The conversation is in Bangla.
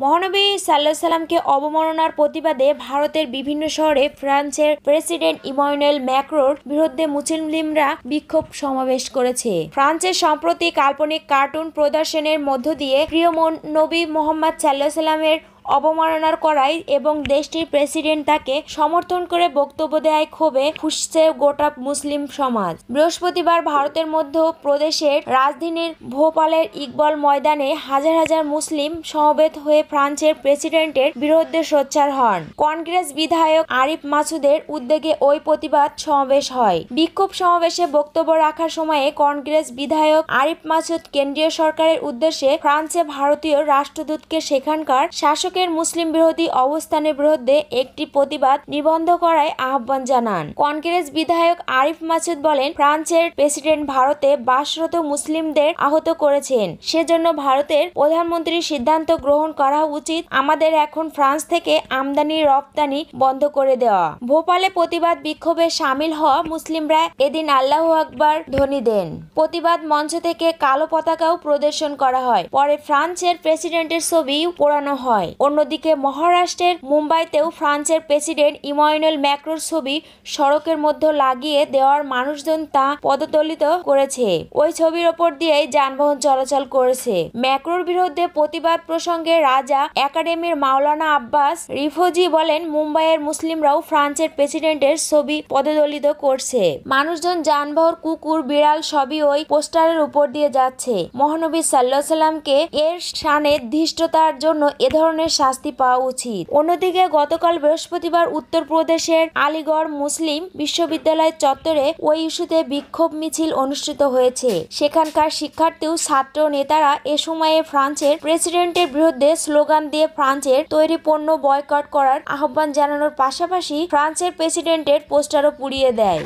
মহানবী সাল্লাহ সাল্লামকে অবমাননার প্রতিবাদে ভারতের বিভিন্ন শহরে ফ্রান্সের প্রেসিডেন্ট ইমানুয়েল ম্যাক্রোর বিরুদ্ধে মুসলিমরা বিক্ষোভ সমাবেশ করেছে। ফ্রান্সের সম্প্রতি কাল্পনিক কার্টুন প্রদর্শনের মধ্য দিয়ে প্রিয় নবী মোহাম্মদ সাল্লাহ সাল্লামের অবমাননার করায় এবং দেশটির প্রেসিডেন্ট তাকে সমর্থন করে বক্তব্য দেয় ক্ষোভে ফুসছে গোটা মুসলিম সমাজ। বৃহস্পতিবার ভারতের মধ্য প্রদেশের রাজধানীর ভোপালের ইকবল ময়দানে হাজার হাজার মুসলিম সমবেত হয়ে ফ্রান্সের প্রেসিডেন্টের বিরুদ্ধে সোচ্চার হন। কংগ্রেস বিধায়ক আরিফ মাসুদের উদ্যোগে ওই প্রতিবাদ সমাবেশ হয়। বিক্ষোভ সমাবেশে বক্তব্য রাখার সময়ে কংগ্রেস বিধায়ক আরিফ মাসুদ কেন্দ্রীয় সরকারের উদ্দেশ্যে ফ্রান্সে ভারতীয় রাষ্ট্রদূতকে সেখানকার শাসকের মুসলিম বিরোধী অবস্থানের বিরুদ্ধে একটি প্রতিবাদ নিবন্ধ করায় আহ্বান জানান। কংগ্রেস বিধায়ক আরিফ মাসুদ বলেন, ফ্রান্সের প্রেসিডেন্ট ভারতে বাসরত মুসলিমদের আহত করেছেন। সেজন্য ভারতের প্রধানমন্ত্রীর সিদ্ধান্ত গ্রহণ করা উচিত আমাদের এখন ফ্রান্স থেকে আমদানি, রপ্তানি বন্ধ করে দেওয়া। ভোপালে প্রতিবাদ বিক্ষোভে সামিল হওয়া মুসলিমরা এদিন আল্লাহ আকবার ধ্বনি দেন। প্রতিবাদ মঞ্চ থেকে কালো পতাকাও প্রদর্শন করা হয়। পরে ফ্রান্সের প্রেসিডেন্টের ছবি পোড়ানো হয়। অন্যদিকে মহারাষ্ট্রের মুম্বাইতেও ফ্রান্সের প্রেসিডেন্ট ইমানুয়েল ম্যাক্রোর ছবি সড়কের মধ্যে লাগিয়ে দেওয়ার মানুষজন তা পদতলিত করেছে। ওই ছবির ওপর দিয়েই যানবাহন চলাচল করেছে। ম্যাক্রোর বিরুদ্ধে প্রতিবাদ প্রসঙ্গে রাজা একাডেমির মাওলানা আব্বাস রিফোজি বলেন, মুম্বাইয়ের মুসলিমরাও ফ্রান্সের প্রেসিডেন্টের ছবি পদদলিত করছে। মানুষজন যানবাহন, কুকুর, বিড়াল সবই ওই পোস্টারের উপর দিয়ে যাচ্ছে। মহানবী সাল্লাহ সাল্লামকে এর শানে ধৃষ্টতার জন্য এ ধরনের শাস্তি পাওয়া উচিত। অন্যদিকে গতকাল বৃহস্পতিবার উত্তরপ্রদেশের আলিগড় মুসলিম বিশ্ববিদ্যালয় চত্বরে ওই ইস্যুতে বিক্ষোভ মিছিল অনুষ্ঠিত হয়েছে। সেখানকার শিক্ষার্থী ও ছাত্র নেতারা এ সময়ে ফ্রান্সের প্রেসিডেন্টের বিরুদ্ধে স্লোগান দিয়ে ফ্রান্সের তৈরি পণ্য বয়কট করার আহ্বান জানানোর পাশাপাশি ফ্রান্সের প্রেসিডেন্টের পোস্টারও পুড়িয়ে দেয়।